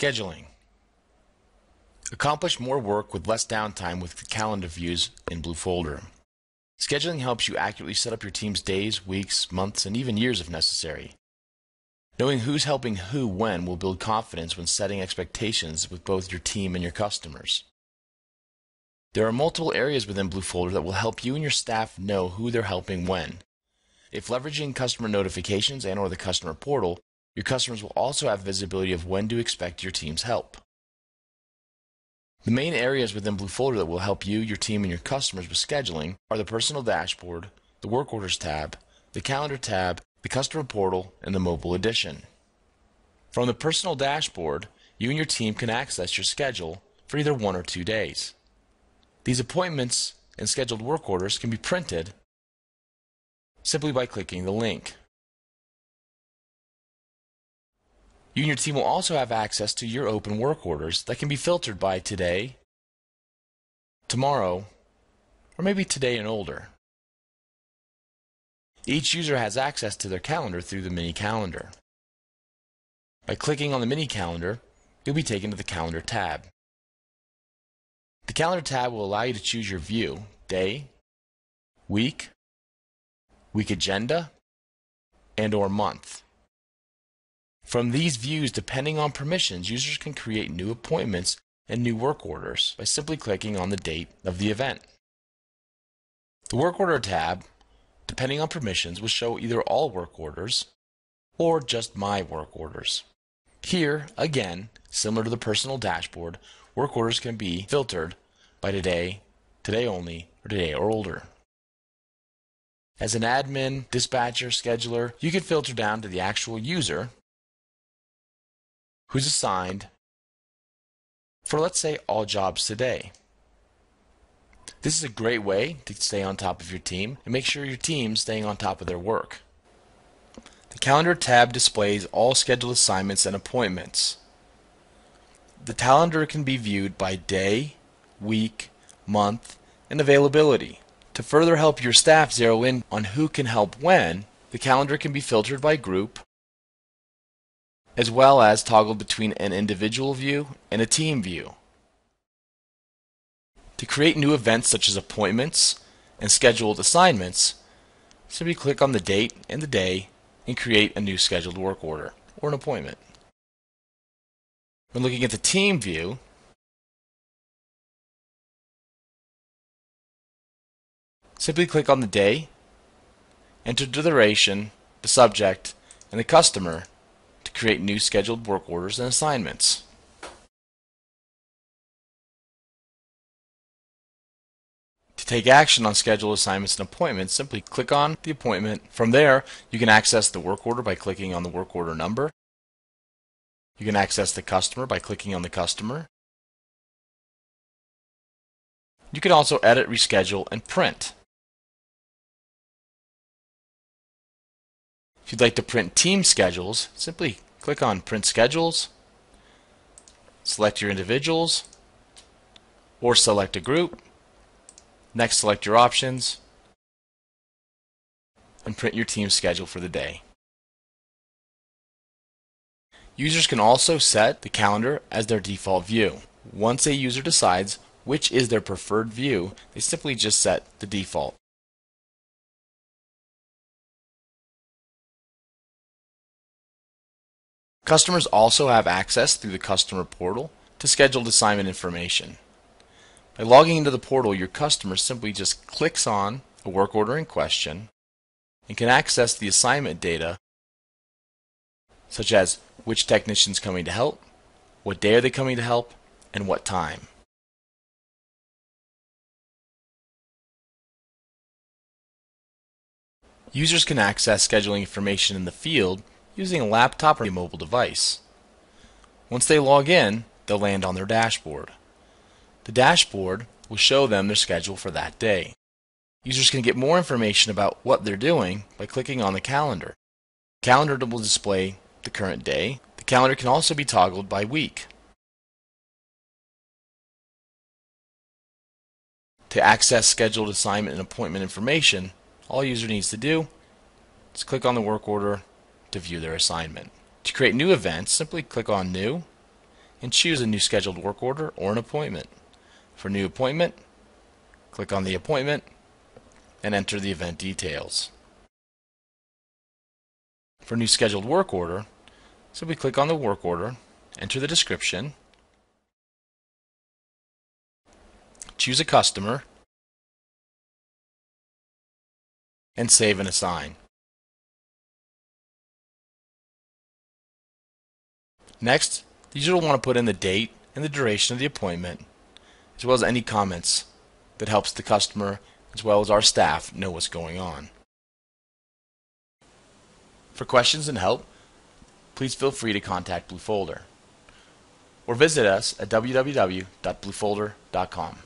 Scheduling. Accomplish more work with less downtime with the calendar views in BlueFolder. Scheduling helps you accurately set up your team's days, weeks, months, and even years if necessary. Knowing who's helping who when will build confidence when setting expectations with both your team and your customers. There are multiple areas within BlueFolder that will help you and your staff know who they're helping when. If leveraging customer notifications and or the customer portal, your customers will also have visibility of when to expect your team's help. The main areas within BlueFolder that will help you, your team, and your customers with scheduling are the Personal Dashboard, the Work Orders tab, the Calendar tab, the Customer Portal, and the Mobile Edition. From the Personal Dashboard, you and your team can access your schedule for either one or two days. These appointments and scheduled work orders can be printed simply by clicking the link. You and your team will also have access to your open work orders that can be filtered by today, tomorrow, or maybe today and older. Each user has access to their calendar through the mini calendar. By clicking on the mini calendar, you'll be taken to the calendar tab. The calendar tab will allow you to choose your view, day, week, week agenda, and or month. From these views, depending on permissions, users can create new appointments and new work orders by simply clicking on the date of the event. The Work Order tab, depending on permissions, will show either all work orders or just My Work Orders. Here, again, similar to the personal dashboard, work orders can be filtered by today, today only, or today or older. As an admin, dispatcher, scheduler, you can filter down to the actual user who's assigned for, let's say, all jobs today. This is a great way to stay on top of your team and make sure your team's staying on top of their work. The Calendar tab displays all scheduled assignments and appointments. The calendar can be viewed by day, week, month, and availability. To further help your staff zero in on who can help when, the calendar can be filtered by group, as well as toggled between an individual view and a team view. To create new events such as appointments and scheduled assignments, simply click on the date and the day and create a new scheduled work order or an appointment. When looking at the team view, simply click on the day, enter the duration, the subject, and the customer to create new scheduled work orders and assignments. To take action on scheduled assignments and appointments, simply click on the appointment. From there, you can access the work order by clicking on the work order number. You can access the customer by clicking on the customer. You can also edit, reschedule, and print. If you'd like to print team schedules, simply click on Print Schedules, select your individuals, or select a group. Next, select your options, and print your team schedule for the day. Users can also set the calendar as their default view. Once a user decides which is their preferred view, they simply just set the default. Customers also have access through the customer portal to scheduled assignment information. By logging into the portal, your customer simply just clicks on a work order in question and can access the assignment data such as which technician is coming to help, what day are they coming to help, and what time. Users can access scheduling information in the field using a laptop or a mobile device. Once they log in, they'll land on their dashboard. The dashboard will show them their schedule for that day. Users can get more information about what they're doing by clicking on the calendar. The calendar will display the current day. The calendar can also be toggled by week. To access scheduled assignment and appointment information, all user needs to do is click on the work order to view their assignment. To create new events, simply click on New and choose a new scheduled work order or an appointment. For new appointment, click on the appointment and enter the event details. For new scheduled work order, simply click on the work order, enter the description, choose a customer, and save and assign. Next, the user will want to put in the date and the duration of the appointment, as well as any comments that helps the customer as well as our staff know what's going on. For questions and help, please feel free to contact BlueFolder or visit us at www.bluefolder.com.